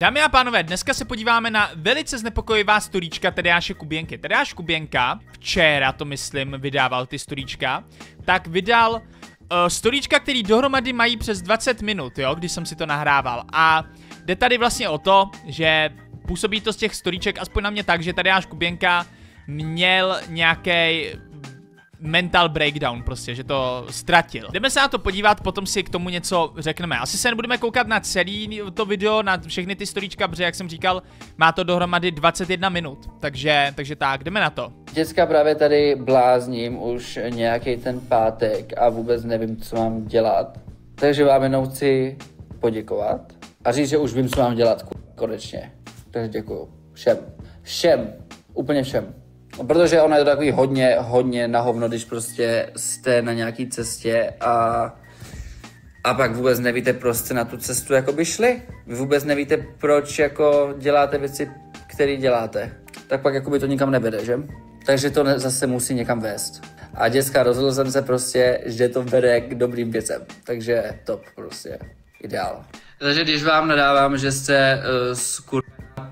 Dámy a pánové, dneska se podíváme na velice znepokojivá storíčka Tadeáše Kuběnky. Tadeáš Kuběnka, včera to myslím, vydával ty storíčka, tak vydal uh, storíčka, který dohromady mají přes 20 minut, jo, když jsem si to nahrával. A jde tady vlastně o to, že působí to z těch storíček aspoň na mě tak, že Tadeáš Kuběnka měl nějaký mental breakdown prostě, že to ztratil. Jdeme se na to podívat, potom si k tomu něco řekneme. Asi se nebudeme koukat na celý to video, na všechny ty storíčka, protože jak jsem říkal, má to dohromady 21 minut. Takže, takže tak, jdeme na to. Děcka právě tady blázním už nějaký ten pátek a vůbec nevím, co mám dělat. Takže vám jenom chci poděkovat a říct, že už vím, co mám dělat konečně. Takže děkuju. Všem. Všem. Úplně všem. No, protože ono je to takový hodně, hodně na hovno, když prostě jste na nějaký cestě a, a pak vůbec nevíte, proč jste na tu cestu jako by šli. Vy vůbec nevíte, proč jako děláte věci, které děláte. Tak pak jako by to nikam nevede, že? Takže to zase musí někam vést. A děcka, rozhodl jsem se prostě, že to vede k dobrým věcem. Takže top prostě. Ideál. Takže když vám nadávám, že jste uh, skur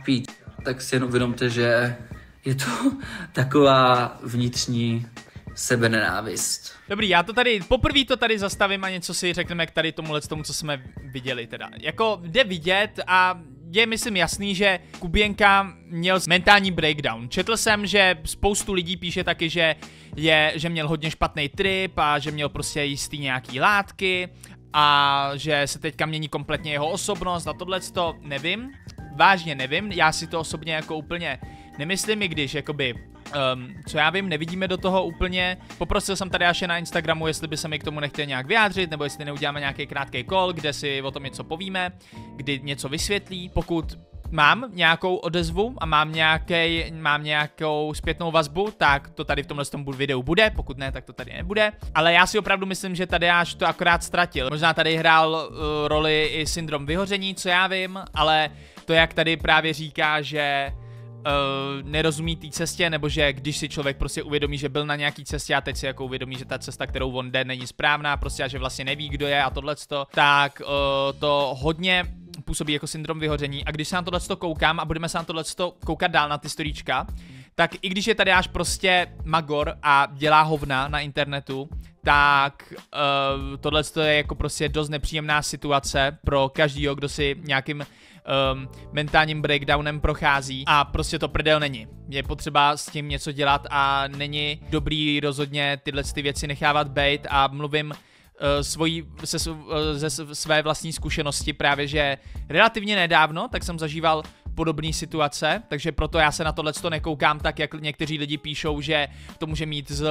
píč, tak si jen uvědomte, že je to taková vnitřní sebenenávist. Dobrý, já to tady, poprvé to tady zastavím a něco si řekneme k tady tomuhle tomu, co jsme viděli teda. Jako jde vidět a je myslím jasný, že Kuběnka měl mentální breakdown. Četl jsem, že spoustu lidí píše taky, že, je, že měl hodně špatný trip a že měl prostě jistý nějaký látky a že se teďka mění kompletně jeho osobnost a tohle to nevím. Vážně nevím, já si to osobně jako úplně Nemyslím i když, jakoby, um, co já vím, nevidíme do toho úplně. Poprosil jsem tady až na Instagramu, jestli by se mi k tomu nechtěl nějak vyjádřit, nebo jestli neuděláme nějaký krátký call, kde si o tom něco povíme, kdy něco vysvětlí. Pokud mám nějakou odezvu a mám, nějaký, mám nějakou zpětnou vazbu, tak to tady v tomhle tom videu bude, pokud ne, tak to tady nebude. Ale já si opravdu myslím, že tady až to akorát ztratil. Možná tady hrál uh, roli i syndrom vyhoření, co já vím, ale to, jak tady právě říká, že uh, nerozumí té cestě, nebo že když si člověk prostě uvědomí, že byl na nějaký cestě a teď si jako uvědomí, že ta cesta, kterou on jde, není správná, prostě a že vlastně neví, kdo je a tohleto, tak uh, to hodně působí jako syndrom vyhoření. A když se na tohleto koukám a budeme se na tohleto koukat dál na ty storíčka, tak i když je tady až prostě magor a dělá hovna na internetu, tak uh, tohle je jako prostě dost nepříjemná situace pro každýho, kdo si nějakým um, mentálním breakdownem prochází a prostě to prdel není. Je potřeba s tím něco dělat a není dobrý rozhodně tyhle ty věci nechávat být a mluvím uh, svojí, se, uh, ze své vlastní zkušenosti právě, že relativně nedávno, tak jsem zažíval podobné situace, takže proto já se na tohle to nekoukám tak, jak někteří lidi píšou, že to může mít z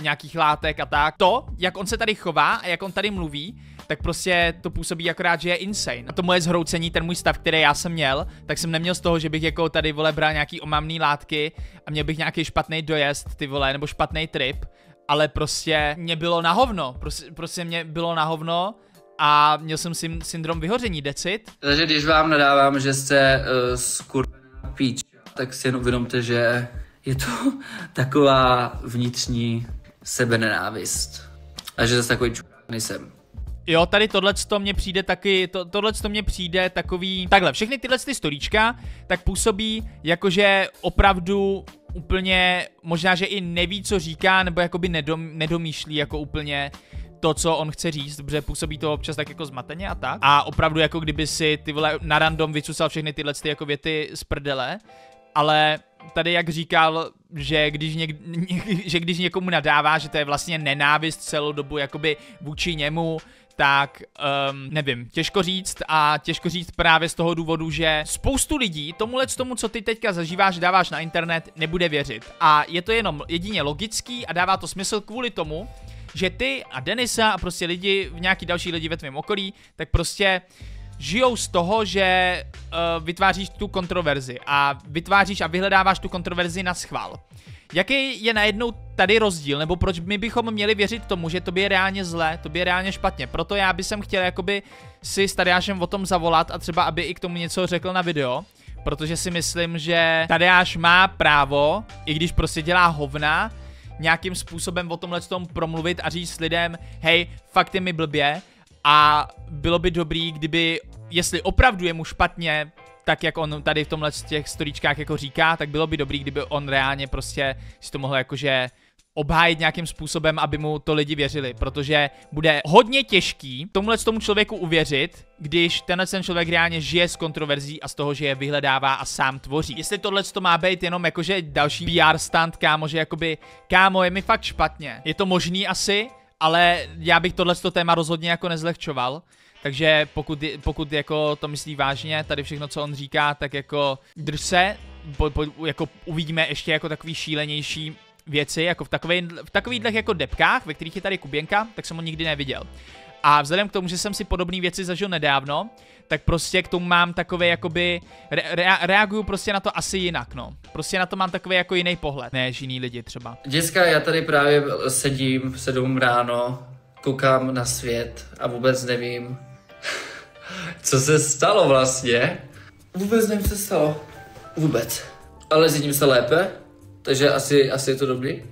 nějakých látek a tak. To, jak on se tady chová a jak on tady mluví, tak prostě to působí akorát, že je insane. A to moje zhroucení, ten můj stav, který já jsem měl, tak jsem neměl z toho, že bych jako tady vole bral nějaký omamný látky a měl bych nějaký špatný dojezd, ty vole, nebo špatný trip, ale prostě mě bylo na hovno, prostě, prostě mě bylo na hovno a měl jsem syndrom vyhoření, decit. Takže když vám nadávám, že jste uh, skurvená píč, tak si jen uvědomte, že je to taková vnitřní sebenenávist. A že zase takový čurák nejsem. Jo, tady tohle to mně přijde taky, to, tohle to mně přijde takový, takhle, všechny tyhle ty storíčka tak působí jakože opravdu úplně, možná, že i neví, co říká, nebo jakoby nedom, nedomýšlí jako úplně to, co on chce říct, protože působí to občas tak jako zmateně a tak. A opravdu jako kdyby si ty vole na random vycusal všechny tyhle ty jako věty z prdele, ale tady jak říkal, že když, něk, že když někomu nadává, že to je vlastně nenávist celou dobu jakoby vůči němu, tak um, nevím, těžko říct a těžko říct právě z toho důvodu, že spoustu lidí tomuhle tomu, co ty teďka zažíváš, dáváš na internet, nebude věřit. A je to jenom jedině logický a dává to smysl kvůli tomu, že ty a Denisa a prostě lidi, nějaký další lidi ve tvém okolí, tak prostě žijou z toho, že uh, vytváříš tu kontroverzi a vytváříš a vyhledáváš tu kontroverzi na schvál. Jaký je najednou tady rozdíl, nebo proč my bychom měli věřit tomu, že to je reálně zlé, to je reálně špatně. Proto já bych chtěl jakoby si s Tadeášem o tom zavolat a třeba aby i k tomu něco řekl na video, protože si myslím, že Tadeáš má právo, i když prostě dělá hovna, nějakým způsobem o tomhle tom promluvit a říct lidem, hej, fakt je mi blbě a bylo by dobrý, kdyby, jestli opravdu je mu špatně, tak jak on tady v tomhle těch storíčkách jako říká, tak bylo by dobrý, kdyby on reálně prostě si to mohl jakože obhájit nějakým způsobem, aby mu to lidi věřili, protože bude hodně těžký tomuhle tomu člověku uvěřit, když tenhle ten člověk reálně žije z kontroverzí a z toho, že je vyhledává a sám tvoří. Jestli tohle to má být jenom jakože další PR stand, kámo, že jakoby, kámo, je mi fakt špatně. Je to možný asi, ale já bych tohle téma rozhodně jako nezlehčoval. Takže pokud, pokud jako to myslí vážně, tady všechno, co on říká, tak jako drž se, po, po, jako uvidíme ještě jako takový šílenější věci, jako v, takový, v takových jako depkách, ve kterých je tady Kuběnka, tak jsem ho nikdy neviděl. A vzhledem k tomu, že jsem si podobné věci zažil nedávno, tak prostě k tomu mám takový jakoby, re, re, reaguju prostě na to asi jinak, no. Prostě na to mám takový jako jiný pohled, než jiný lidi třeba. Děcka, já tady právě sedím v 7 ráno, koukám na svět a vůbec nevím, co se stalo vlastně. Vůbec nevím, co se stalo. Vůbec. Ale cítím se lépe, takže asi, asi je to dobrý.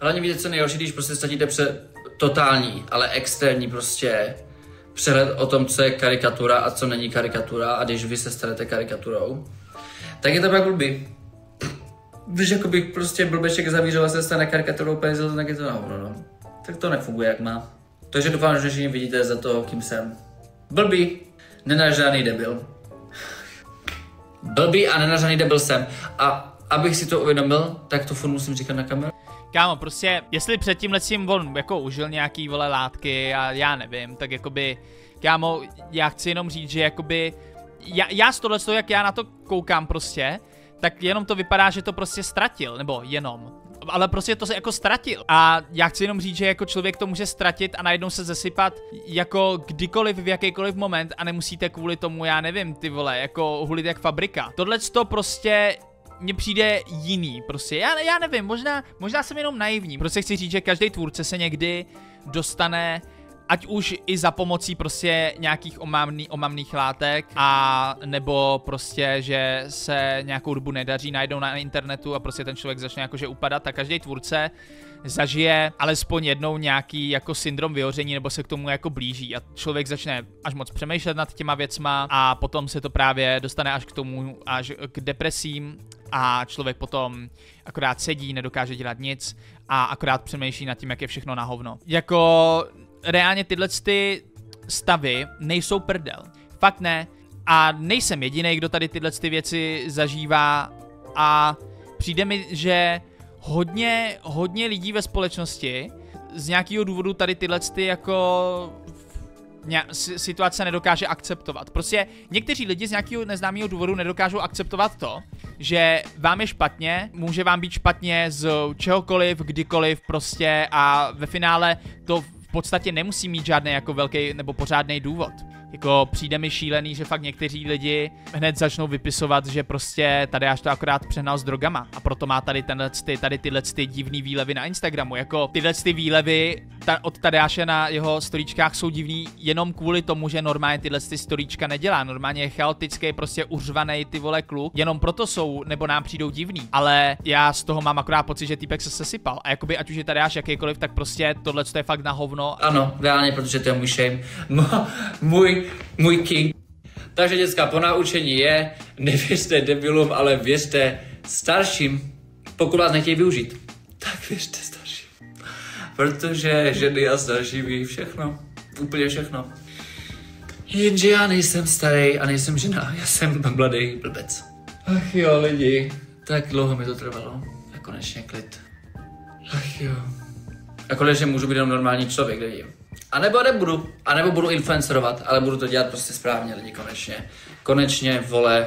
Hlavně víte, co nejhorší, když prostě ztratíte pře totální, ale extrémní prostě přehled o tom, co je karikatura a co není karikatura a když vy se stanete karikaturou, tak je to pak blbý. Když jakoby prostě blbeček zavířova se stane karikaturou pencil, tak je to na no. Tak to nefunguje jak má. Takže doufám, že všichni vidíte za to, kým jsem. Blbý, nenažraný debil. Blbý a nenažraný debil jsem. A abych si to uvědomil, tak to furt musím říkat na kameru. Kámo, prostě, jestli předtím letím on jako užil nějaký vole látky a já nevím, tak jakoby, kámo, já chci jenom říct, že jakoby, já, já z tohle, jak já na to koukám prostě, tak jenom to vypadá, že to prostě ztratil, nebo jenom, ale prostě to se jako ztratil. A já chci jenom říct, že jako člověk to může ztratit a najednou se zesypat jako kdykoliv v jakýkoliv moment a nemusíte kvůli tomu, já nevím, ty vole, jako hulit jak fabrika. Tohle to prostě mně přijde jiný, prostě, já, já nevím, možná, možná jsem jenom naivní, prostě chci říct, že každý tvůrce se někdy dostane ať už i za pomocí prostě nějakých omamný, omamných látek a nebo prostě, že se nějakou dobu nedaří, najdou na internetu a prostě ten člověk začne jakože upadat, tak každý tvůrce zažije alespoň jednou nějaký jako syndrom vyhoření nebo se k tomu jako blíží a člověk začne až moc přemýšlet nad těma věcma a potom se to právě dostane až k tomu, až k depresím a člověk potom akorát sedí, nedokáže dělat nic a akorát přemýšlí nad tím, jak je všechno na hovno. Jako reálně tyhle ty stavy nejsou prdel. Fakt ne. A nejsem jediný, kdo tady tyhle ty věci zažívá a přijde mi, že hodně, hodně lidí ve společnosti z nějakého důvodu tady tyhle ty jako situace nedokáže akceptovat. Prostě někteří lidi z nějakého neznámého důvodu nedokážou akceptovat to, že vám je špatně, může vám být špatně z čehokoliv, kdykoliv prostě a ve finále to v podstatě nemusí mít žádný jako velký nebo pořádný důvod. Jako přijde mi šílený, že fakt někteří lidi hned začnou vypisovat, že prostě tady až to akorát přehnal s drogama a proto má tady tenhle, ty, tady tyhle ty divný výlevy na Instagramu. Jako tyhle ty výlevy ta, od Tadeáše na jeho storíčkách jsou divný jenom kvůli tomu, že normálně tyhle ty storíčka nedělá. Normálně je chaotický, prostě uřvaný ty vole kluk. Jenom proto jsou, nebo nám přijdou divný. Ale já z toho mám akorát pocit, že týpek se sesypal. A jakoby ať už je Tadeáš jakýkoliv, tak prostě tohle je fakt na hovno. Ano, reálně, protože to je můj shame. Můj můj king. Takže dětská ponaučení je, nevěřte debilům, ale věřte starším, pokud vás nechtějí využít. Tak věřte starším. Protože ženy a starší ví všechno. Úplně všechno. Jenže já nejsem starý a nejsem žena, já jsem mladý blbec. Ach jo, lidi. Tak dlouho mi to trvalo. A konečně klid. Ach jo. A konečně můžu být jenom normální člověk, lidi. A nebo nebudu, a nebo budu influencerovat, ale budu to dělat prostě správně lidi konečně. Konečně, vole,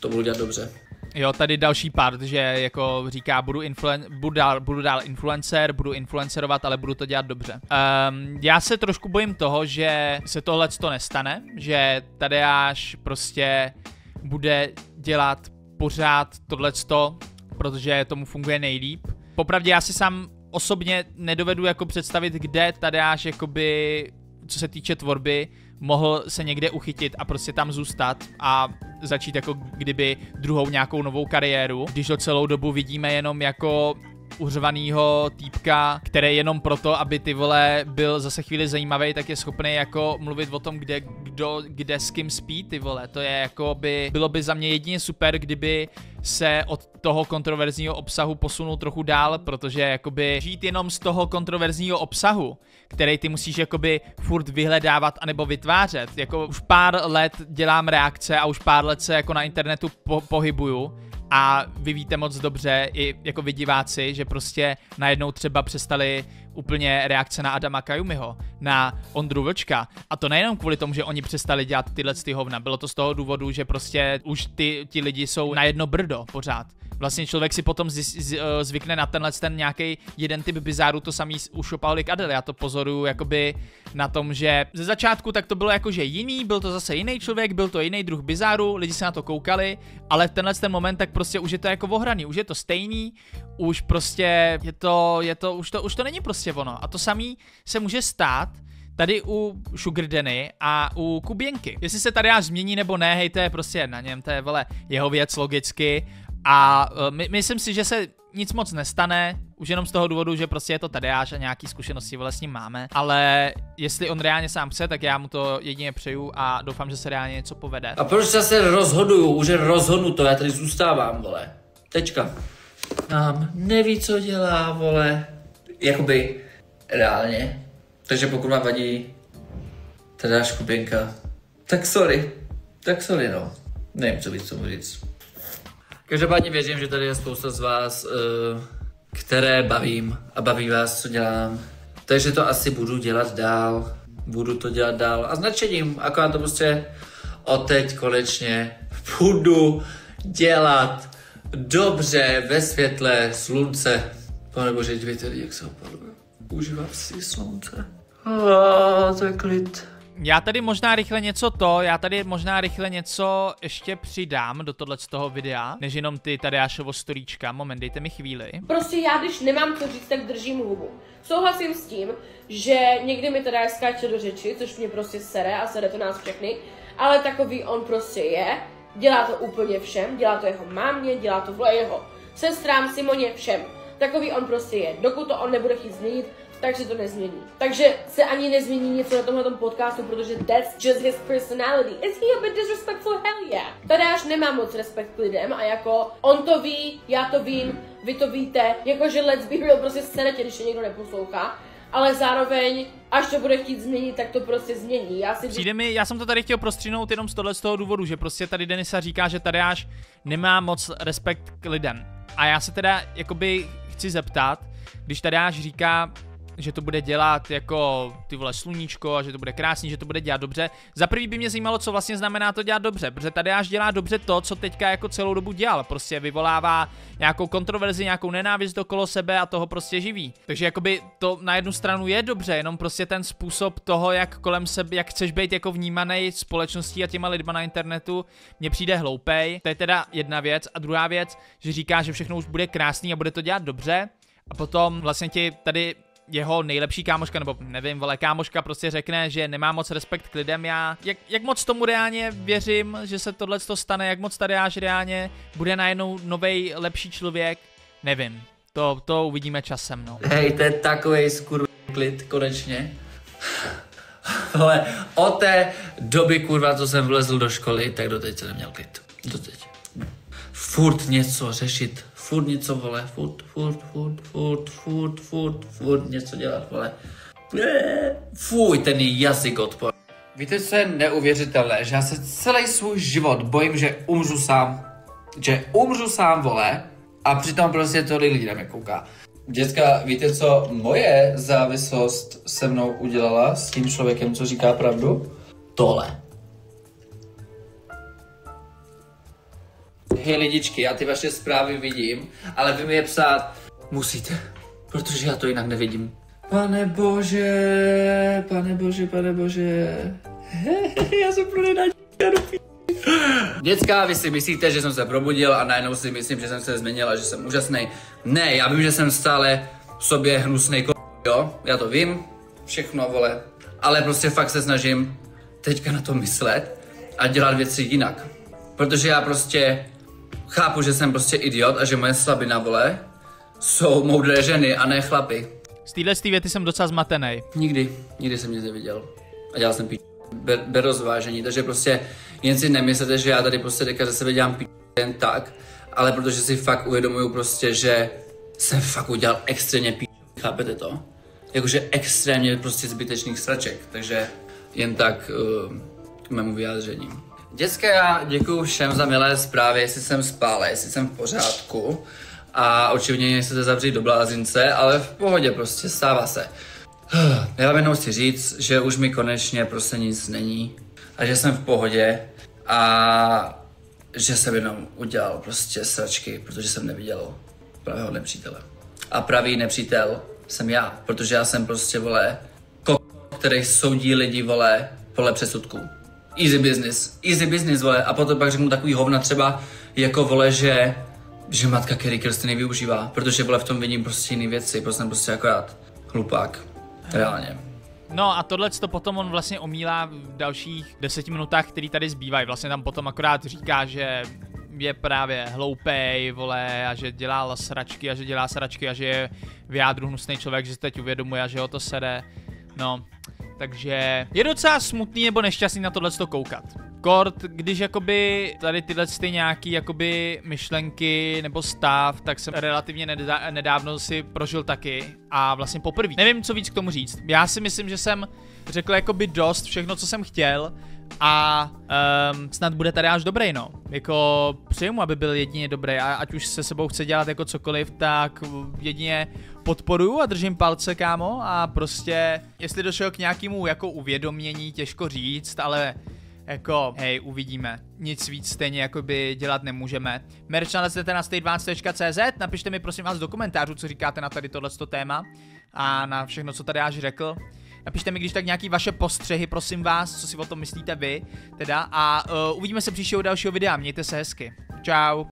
to budu dělat dobře. Jo, tady další part, že jako říká, budu, influen- budu, dál, budu dál influencer, budu influencerovat, ale budu to dělat dobře. Um, já se trošku bojím toho, že se tohle to nestane, že tady až prostě bude dělat pořád tohleto, protože tomu funguje nejlíp. Popravdě já si sám osobně nedovedu jako představit, kde Tadeáš jakoby, co se týče tvorby, mohl se někde uchytit a prostě tam zůstat a začít jako kdyby druhou nějakou novou kariéru, když ho celou dobu vidíme jenom jako uřvanýho týpka, který jenom proto, aby ty vole byl zase chvíli zajímavý, tak je schopný jako mluvit o tom, kde, kdo, kde s kým spí ty vole. To je jako by, bylo by za mě jedině super, kdyby se od toho kontroverzního obsahu posunul trochu dál, protože jakoby žít jenom z toho kontroverzního obsahu, který ty musíš jakoby furt vyhledávat anebo vytvářet. Jako už pár let dělám reakce a už pár let se jako na internetu po- pohybuju a vy víte moc dobře, i jako vy diváci, že prostě najednou třeba přestali úplně reakce na Adama Kajumiho, na Ondru Vlčka. A to nejenom kvůli tomu, že oni přestali dělat tyhle ty hovna, bylo to z toho důvodu, že prostě už ty, ti lidi jsou na jedno brdo pořád. Vlastně člověk si potom z, z, eh, zvykne na tenhle ten nějaký jeden typ bizáru, to samý u Shopaholic Adel. Já to pozoruju jakoby na tom, že ze začátku tak to bylo jakože jiný, byl to zase jiný člověk, byl to jiný druh bizáru, lidi se na to koukali, ale v tenhle ten moment tak prostě už je to jako ohraný, už je to stejný, už prostě je to, je to, už to, už to není prostě ono. A to samý se může stát, tady u Sugar Danny a u Kuběnky. Jestli se tady až změní nebo ne, hej, to je prostě na něm, to je vole jeho věc logicky, a uh, my, myslím si, že se nic moc nestane, už jenom z toho důvodu, že prostě je to Tadeáš a nějaký zkušenosti vole s ním máme, ale jestli on reálně sám chce, tak já mu to jedině přeju a doufám, že se reálně něco povede. A proč se rozhoduju? Už je rozhodnuto, já tady zůstávám, vole. Tečka. Nám neví, co dělá, vole. Jakoby reálně. Takže pokud vám vadí Tadeáš Kuběnka, tak sorry. Tak sorry, no. Nevím, co víc tomu říct. Každopádně věřím, že tady je spousta z vás, uh, které bavím a baví vás, co dělám. Takže to asi budu dělat dál. Budu to dělat dál a značením. Akorát to prostě teď konečně budu dělat dobře ve světle slunce. Pane bože, dívejte, jak se opaluje. Užívám si slunce. A to je klid. Já tady možná rychle něco to, já tady možná rychle něco ještě přidám do tohle z toho videa, než jenom ty Tadeášovo storíčka. Moment, dejte mi chvíli. Prostě já, když nemám co říct, tak držím hubu. Souhlasím s tím, že někdy mi teda skáče do řeči, což mě prostě sere a sere to nás všechny, ale takový on prostě je, dělá to úplně všem, dělá to jeho mámě, dělá to jeho sestrám, Simoně, všem. Takový on prostě je. Dokud to on nebude chtít změnit, takže to nezmění. Takže se ani nezmění něco na tomhle podcastu, protože that's just his personality. Is he a bit disrespectful? Hell yeah. Tadáš nemá moc respekt k lidem a jako on to ví, já to vím, vy to víte, jakože let's be real, prostě serete, když je někdo neposlouchá ale zároveň, až to bude chtít změnit, tak to prostě změní. Já si... Přijde mi, já jsem to tady chtěl prostřinout jenom z tohle z toho důvodu, že prostě tady Denisa říká, že tady až nemá moc respekt k lidem. A já se teda jakoby chci zeptat, když tady až říká, že to bude dělat jako ty vole sluníčko a že to bude krásný, že to bude dělat dobře. Za prvý by mě zajímalo, co vlastně znamená to dělat dobře, protože tady až dělá dobře to, co teďka jako celou dobu dělal. Prostě vyvolává nějakou kontroverzi, nějakou nenávist okolo sebe a toho prostě živí. Takže jakoby to na jednu stranu je dobře, jenom prostě ten způsob toho, jak kolem sebe, jak chceš být jako vnímaný společností a těma lidma na internetu, mně přijde hloupej. To je teda jedna věc. A druhá věc, že říká, že všechno už bude krásný a bude to dělat dobře. A potom vlastně ti tady jeho nejlepší kámoška, nebo nevím, vole, kámoška prostě řekne, že nemá moc respekt k lidem, já, jak, jak moc tomu reálně věřím, že se tohle to stane, jak moc tady až reálně bude najednou nový lepší člověk, nevím, to, to uvidíme časem, no. Hej, to je takový skurvý klid, konečně. Ale od té doby, kurva, co jsem vlezl do školy, tak doteď jsem neměl klid. Doteď. Furt něco řešit, furt něco, vole, furt, furt, furt, furt, furt, furt, furt něco dělat, vole. Fuj, ten jazyk odpor. Víte, co je neuvěřitelné? Že já se celý svůj život bojím, že umřu sám. Že umřu sám, vole, a přitom prostě to lidí na mě kouká. Děcka, víte, co moje závislost se mnou udělala s tím člověkem, co říká pravdu? Tohle. Hej lidičky, já ty vaše zprávy vidím, ale vy mi je psát musíte, protože já to jinak nevidím. Pane bože, pane bože, pane bože. já jsem pro Děcka, vy si myslíte, že jsem se probudil a najednou si myslím, že jsem se změnil a že jsem úžasný. Ne, já vím, že jsem stále v sobě hnusný ko... jo, já to vím, všechno, vole. Ale prostě fakt se snažím teďka na to myslet a dělat věci jinak. Protože já prostě chápu, že jsem prostě idiot a že moje slabina, vole, jsou moudré ženy a ne chlapy. Z téhle věty jsem docela zmatený. Nikdy, nikdy jsem nic neviděl. A dělal jsem pí. Ber, ber rozvážení, takže prostě jen si nemyslete, že já tady prostě teďka ze sebe dělám pí jen tak, ale protože si fakt uvědomuju prostě, že jsem fakt udělal extrémně pí. Chápete to? Jakože extrémně prostě zbytečných sraček, takže jen tak uh, k mému vyjádření. Děcka, já děkuji všem za milé zprávy, jestli jsem spál, jestli jsem v pořádku a očividně se zavřít do blázince, ale v pohodě prostě, stává se. Já vám jenom chci říct, že už mi konečně prostě nic není a že jsem v pohodě a že jsem jenom udělal prostě sračky, protože jsem neviděl pravého nepřítele. A pravý nepřítel jsem já, protože já jsem prostě, vole, kok, který soudí lidi, vole, podle přesudků. Easy business, easy business, vole, a potom pak řeknu takový hovna třeba, jako, vole, že že matka Kerry Kirsten nevyužívá, protože vole v tom vidím prostě jiné věci, prostě jsem prostě akorát hlupák. Reálně. No a tohle to potom on vlastně omílá v dalších deseti minutách, který tady zbývají. Vlastně tam potom akorát říká, že je právě hloupej, vole, a že dělá sračky a že dělá sračky a že je v jádru hnusný člověk, že se teď uvědomuje a že ho to sere. No, takže je docela smutný nebo nešťastný na tohle koukat. Kort, když jakoby tady tyhle ty nějaký jakoby myšlenky nebo stav, tak jsem relativně nedávno si prožil taky a vlastně poprvé. Nevím, co víc k tomu říct. Já si myslím, že jsem řekl jakoby dost všechno, co jsem chtěl a um, snad bude tady až dobrý, no. Jako přeju mu, aby byl jedině dobrý a ať už se sebou chce dělat jako cokoliv, tak jedině podporuju a držím palce, kámo, a prostě, jestli došel k nějakému jako uvědomění, těžko říct, ale jako, hej, uvidíme. Nic víc stejně jakoby dělat nemůžeme. Merch naleznete na stay12.cz, napište mi prosím vás do komentářů, co říkáte na tady tohleto téma a na všechno, co tady až řekl. Napište mi když tak nějaký vaše postřehy, prosím vás, co si o tom myslíte vy, teda, a uh, uvidíme se příštího dalšího videa, mějte se hezky. Ciao.